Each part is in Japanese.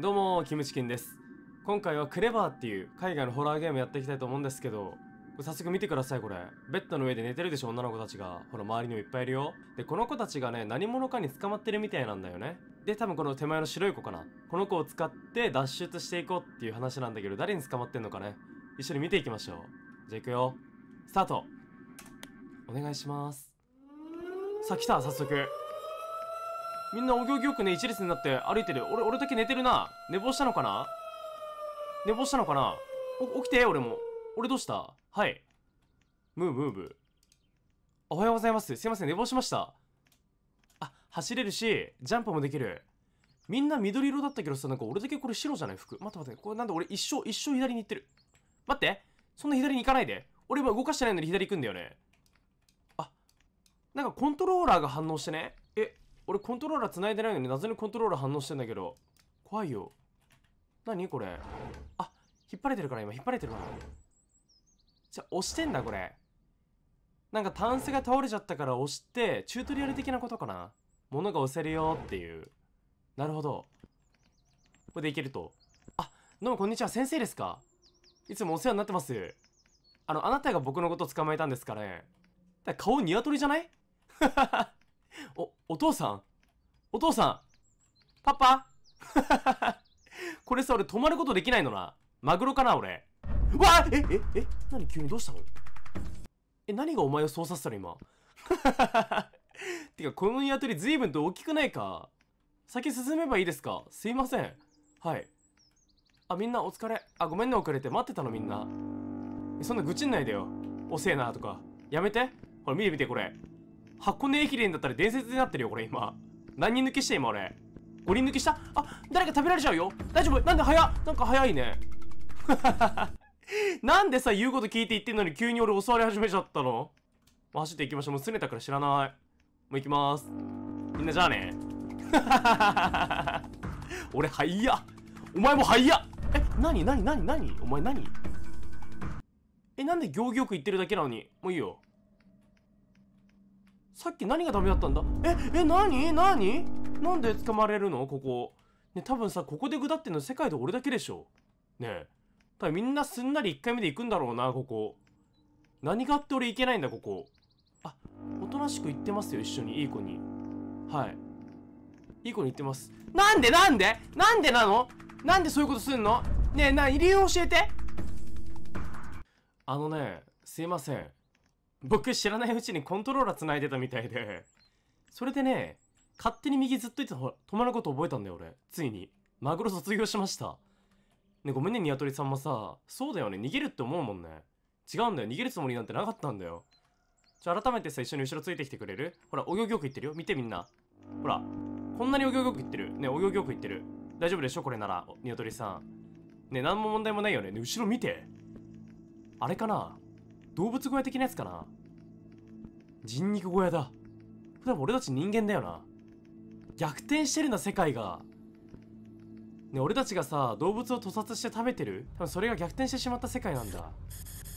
どうも、キムチキンです。今回はクレバーっていう海外のホラーゲームやっていきたいと思うんですけど、早速見てください、これ。ベッドの上で寝てるでしょ、女の子たちが。ほら、周りにもいっぱいいるよ。で、この子たちがね、何者かに捕まってるみたいなんだよね。で、多分この手前の白い子かな。この子を使って脱出していこうっていう話なんだけど、誰に捕まってんのかね。一緒に見ていきましょう。じゃあ行くよ。スタートお願いします。さあ、来た、早速。みんなお行儀よくね、一列になって歩いてる。俺、俺だけ寝てるな。寝坊したのかな？寝坊したのかな？お、起きて、俺も。俺どうした？はい。ムーブ、ムーブ。おはようございます。すいません、寝坊しました。あ、走れるし、ジャンプもできる。みんな緑色だったけどさ、なんか俺だけこれ白じゃない？服。待って待って、これなんで俺一生、一生左に行ってる？待ってそんな左に行かないで。俺今動かしてないのに左行くんだよね。あ、なんかコントローラーが反応してね。え、俺コントローラー繋いでないのに謎にコントローラー反応してんだけど。怖いよ。何？これ。あ、引っ張れてるから今、引っ張れてるから。じゃ、押してんだこれ。なんかタンスが倒れちゃったから押して、チュートリアル的なことかな。物が押せるよっていう。なるほど。これでいけると。あ、どうもこんにちは。先生ですか？いつもお世話になってます。あの、あなたが僕のこと捕まえたんですかねだ顔ニワトリじゃない？お、お父さん？お父さんパパ これさ、俺止まることできないのな。マグロかな、俺。うわえ、え、え、何急にどうしたの？え、何がお前を操作したの今？てか、このニワトリ随分と大きくないか？先進めばいいですか？すいません。はい。あ、みんなお疲れ。あ、ごめんね遅れて。待ってたのみんな。そんな愚痴んないでよ。遅えなとか。やめて。ほら、見て見てこれ。箱根駅伝だったら伝説になってるよ、これ今。何人抜きして今俺？5人抜きした？あ、誰か食べられちゃうよ。大丈夫なんで早？っなんか早いね。なんでさ、言うこと聞いて言ってんのに急に俺襲われ始めちゃったの？走って行きましょう。もう拗ねたから知らない。もう行きます。みんなじゃあね。俺、早っ。お前も早っ。え、なになになになにお前何？え、なんで行儀よく言ってるだけなのに？もういいよ。さっき何がダメだったんだ？え、え、なになになんで捕まれるの？ここ。ね、多分さ、ここでぐだってんの世界で俺だけでしょ。ねえ。多分みんなすんなり1回目で行くんだろうな、ここ。何があって俺行けないんだ、ここ。あ、おとなしく行ってますよ、一緒に。いい子に。はい。いい子に行ってます。なんで？なんで？なんでなの？なんでそういうことすんの？ねえ、な、理由教えてあのね、すいません。僕知らないうちにコントローラー繋いでたみたいで。それでね、勝手に右ずっと行ってた止まること覚えたんだよ俺。ついに。マグロ卒業しました。ね、ごめんね、ニワトリさんもさ。そうだよね、逃げるって思うもんね。違うんだよ、逃げるつもりなんてなかったんだよ。じゃあ改めてさ、一緒に後ろついてきてくれる？ほら、お行儀よく言ってるよ。見てみんな。ほら、こんなにお行儀よく言ってる。ね、お行儀よく言ってる。大丈夫でしょ？これなら、ニワトリさん。ね、何も問題もないよね。ね、後ろ見て。あれかな？動物小屋的なやつかな？人肉小屋だ。普段俺たち人間だよな。逆転してるな、世界が。ね、俺たちがさ、動物を屠殺して食べてる？多分それが逆転してしまった世界なんだ。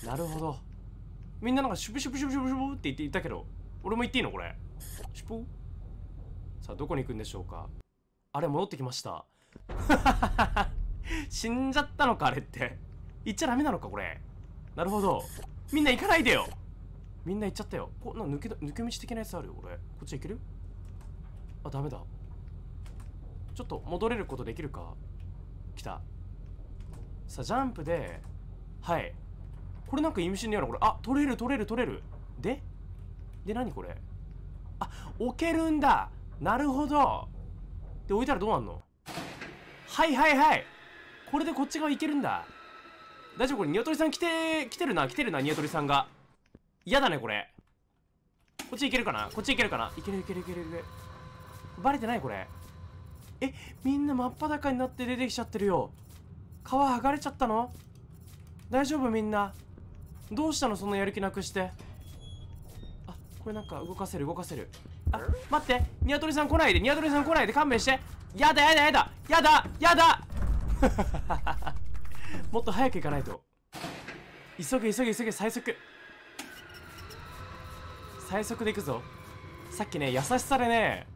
なるほど。みんななんかシュプシュプシュプシュプシュプって言って言ったけど、俺も言っていいのこれ。シュプさあ、どこに行くんでしょうかあれ、戻ってきました。死んじゃったのか、あれって。行っちゃダメなのか、これ。なるほど。みんな行かないでよみんな行っちゃったよ。こな抜け抜け道的なやつあるよ、俺。こっち行ける？あ、ダメだ。ちょっと戻れることできるか？来た。さあ、ジャンプで、はい。これなんか意味深にあるこれ。あ、取れる取れる取れる。で？で、何これ？あ、置けるんだなるほどで、置いたらどうなんの？はいはいはいこれでこっち側いけるんだ。大丈夫これ、ニワトリさん来て、来てるな、来てるな、ニワトリさんが。嫌だね、これ。こっち行けるかな？こっち行けるかな？いけるいけるいけるいける。バレてないこれ。え、みんな真っ裸になって出てきちゃってるよ。皮剥がれちゃったの？大丈夫みんな？どうしたのそんなやる気なくして？あ、これなんか動かせる動かせる。あ、待ってニワトリさん来ないでニワトリさん来ないで勘弁してやだやだやだやだやだ もっと早く行かないと。急げ急げ急げ最速。最速で行くぞ。さっきね、優しさでね、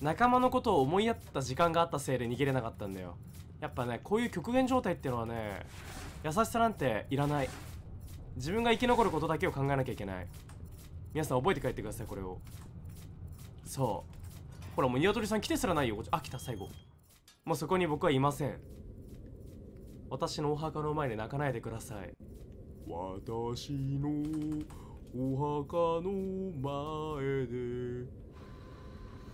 仲間のことを思いやった時間があったせいで逃げれなかったんだよ。やっぱねこういう極限状態っていうのはね優しさなんていらない。自分が生き残ることだけを考えなきゃいけない。皆さん覚えて帰ってくださいこれを。そう。ほらもうニワトリさん来てすらないよ。あ来た最後。もうそこに僕はいません。私のお墓の前で泣かないでください。私のお墓の前で。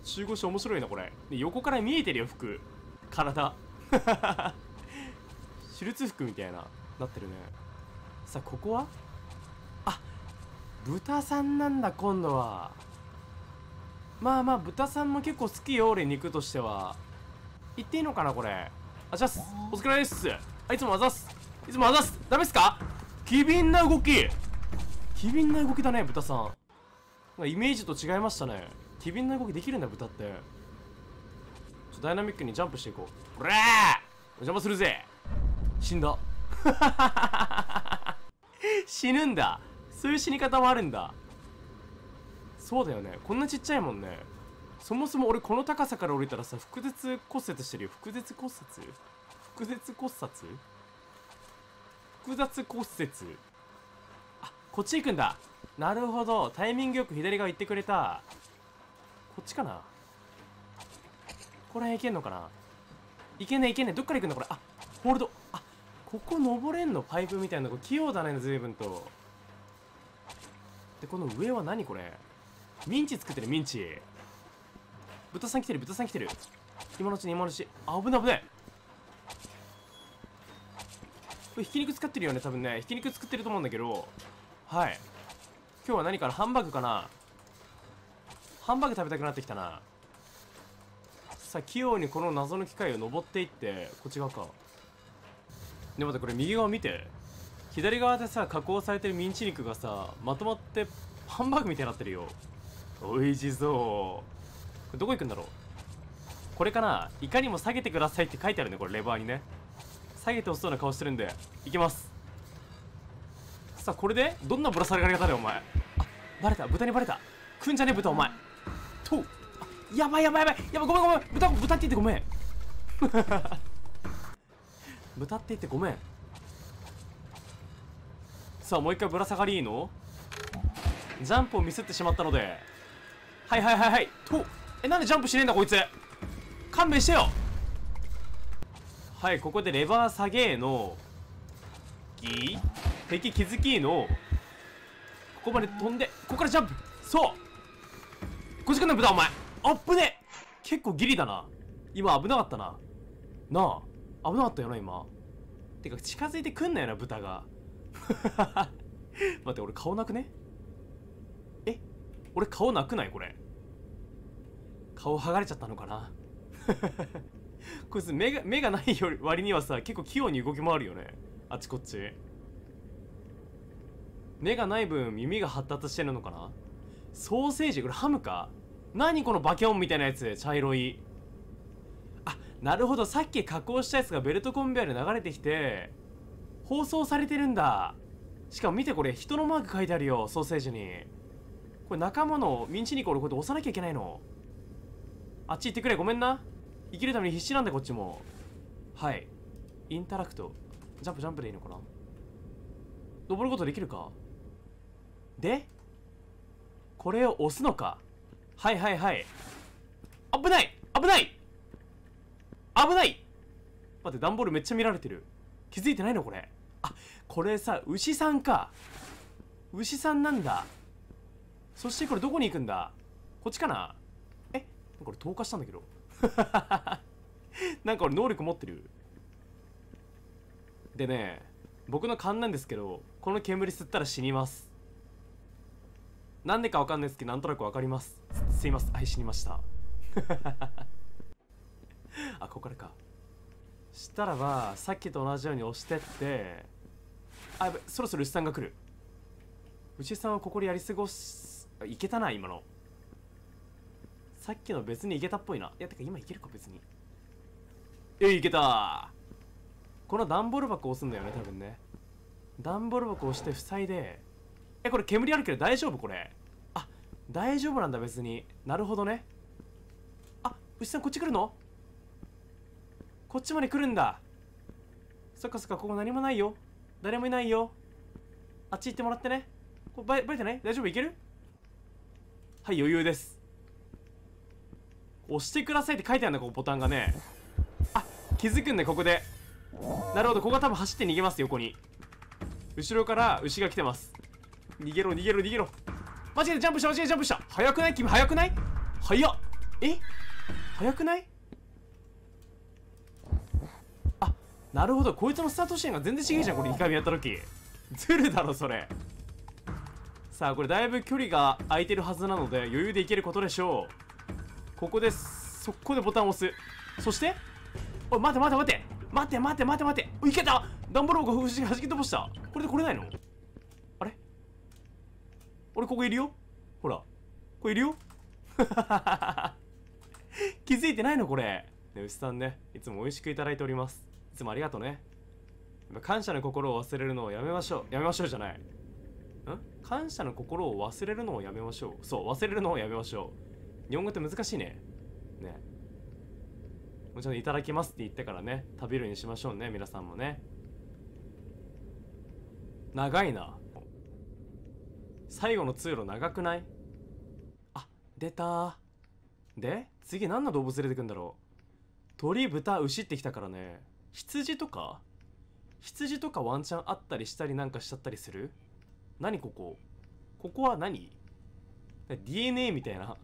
中腰面白いなこれ。で横から見えてるよ服。体。手術服みたいななってるね。さあここは？あ豚さんなんだ今度は。まあまあ豚さんも結構好きよ俺肉としては。言っていいのかなこれ。あじゃあお疲れですあいつもあざす。いつもあざす。ダメっすか？機敏な動き。機敏な動きだね豚さん。イメージと違いましたね。機敏な動きできるんだ豚って。ちょダイナミックにジャンプしていこう。こらお邪魔するぜ。死んだ。死ぬんだ。そういう死に方もあるんだ。そうだよね。こんなちっちゃいもんね。そもそも俺この高さから降りたらさ複絶骨折してるよ。複絶骨折。複絶骨折？複雑骨折。あこっち行くんだ。なるほど。タイミングよく左側行ってくれた。こっちかな？これ行けんのかな？いけねえいけね。えどっから行くんだこれ？あホールド。あここ登れんの？パイプみたいなとこ。器用だね随分と。でこの上は何これ？ミンチ作ってるミンチ。豚さん来てる豚さん来てる。今のうちに今のうち。あ危ない危ないこれひき肉使ってるよね多分ね。ひき肉作ってると思うんだけど。はい。今日は何かなハンバーグかな。ハンバーグ食べたくなってきたな。さあ器用にこの謎の機械を登っていってこっち側か。でも待ってこれ右側見て。左側でさ加工されてるミンチ肉がさまとまってハンバーグみたいになってるよ。おいしそう。これどこ行くんだろう。これかな。いかにも下げてくださいって書いてあるねこれレバーにね。下げてほしそうな顔してるんでいきます。さあこれでどんなぶら下がり方だよお前。あバレた。豚にバレた。くんじゃね豚お前。とやばいやばいやばい。やばいごめんごめん。豚豚って言ってごめん。豚って言ってごめん。さあもう一回ぶら下がりいいの？ジャンプをミスってしまったので。はいはいはいはい。とえなんでジャンプしねえんだこいつ。勘弁してよ。はいここでレバー下げのき敵気づきのここまで飛んでここからジャンプ。そう！こっち来んな豚お前。あっぶね結構ギリだな。今危なかったな。なあ危なかったよな今。てか近づいてくんなよな豚が。待って俺顔なくね？え？俺顔なくないこれ？顔剥がれちゃったのかな？こいつ目が目がないより割にはさ結構器用に動き回るよね。あっちこっち。目がない分耳が発達してるのかな？ソーセージこれハムか？何このバケオンみたいなやつ茶色い。あなるほど。さっき加工したやつがベルトコンベヤーで流れてきて放送されてるんだ。しかも見てこれ人のマーク書いてあるよソーセージに。これ仲間のミンチ肉俺こうやって押さなきゃいけないの？あっち行ってくれごめんな。生きるために必死なんだこっちも。はい。インタラクト。ジャンプジャンプでいいのかな？登ることできるか？で？これを押すのか？はいはいはい。危ない！危ない！危ない！待って段ボールめっちゃ見られてる。気づいてないのこれ。あこれさ牛さんか。牛さんなんだ。そしてこれどこに行くんだ？こっちかな？え？これ投下したんだけど。なんか俺能力持ってる？でね僕の勘なんですけどこの煙吸ったら死にます。なんでかわかんないですけどなんとなくわかります。すいませんはい死にました。あここからか。したらばさっきと同じように押してってあやべそろそろ牛さんが来る。牛さんはここでやり過ごすいけたな今の。さっきの別にいけたっぽいな。いやてか今いけるか別に。えいけた。この段ボール箱押すんだよね多分ね。段ボール箱押して塞いで。えこれ煙あるけど大丈夫？これ。あ大丈夫なんだ別に。なるほどね。あ牛さんこっち来るの？こっちまで来るんだ。そっかそっかここ何もないよ。誰もいないよ。あっち行ってもらってね。これバレバレてない？大丈夫？いける？はい余裕です。押してくださいって書いてあるんだここボタンがね。あ気づくんだここで。なるほどここは多分走って逃げます横に。後ろから牛が来てます。逃げろ逃げろ逃げろ。間違えてジャンプした間違えてジャンプした。早くない？君早くない？早っ。え？早くない？あなるほどこいつのスタート地点が全然違うじゃんこれ2回目やった時。ずるだろそれ。さあこれだいぶ距離が空いてるはずなので余裕でいけることでしょう。ここで速攻でボタンを押す。そしておい待て待て待て。待て待て待て待て。おいけた。ダンボールがはじき飛ばした。これで来れないの？あれ？俺ここいるよ？ほら。ここいるよ？気づいてないの？これ。ね牛さんねいつも美味しくいただいております。いつもありがとうね感謝の心を忘れるのをやめましょう。やめましょうじゃない。ん？感謝の心を忘れるのをやめましょう。そう忘れるのをやめましょう。日本語って難しいね。ね。もちろんいただきますって言ってからね食べるにしましょうね皆さんもね。長いな。最後の通路長くない？あ出た。で次何の動物出てくんだろう？鳥豚牛ってきたからね。羊とか？羊とかワンチャンあったりしたりなんかしちゃったりする？何ここ？ここは何 ?DNA みたいな。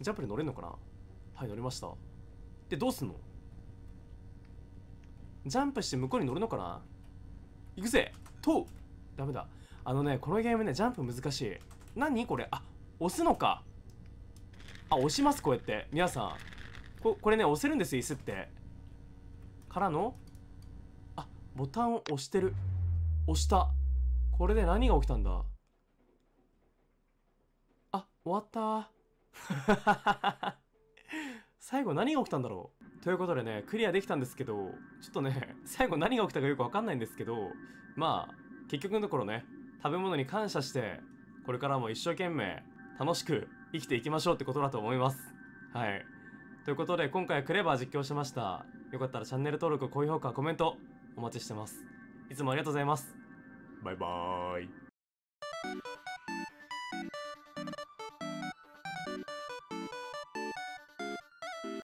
ジャンプで乗れんのかな？はい乗りました。でどうすんの？ジャンプして向こうに乗るのかな？行くぜ。とうダメだ。あのねこのゲームねジャンプ難しい。何これ？あ押すのか。あ押しますこうやって。皆さん。ここれね押せるんです椅子って。からのあボタンを押してる。押した。これで何が起きたんだ？あ終わった。最後何が起きたんだろう。ということでねクリアできたんですけどちょっとね 最後何が起きたかよくわかんないんですけどまあ結局のところね食べ物に感謝してこれからも一生懸命楽しく生きていきましょうってことだと思います。はい。ということで今回はクレバー実況しました。よかったらチャンネル登録高評価コメントお待ちしてます。いつもありがとうございます。バイバーイ。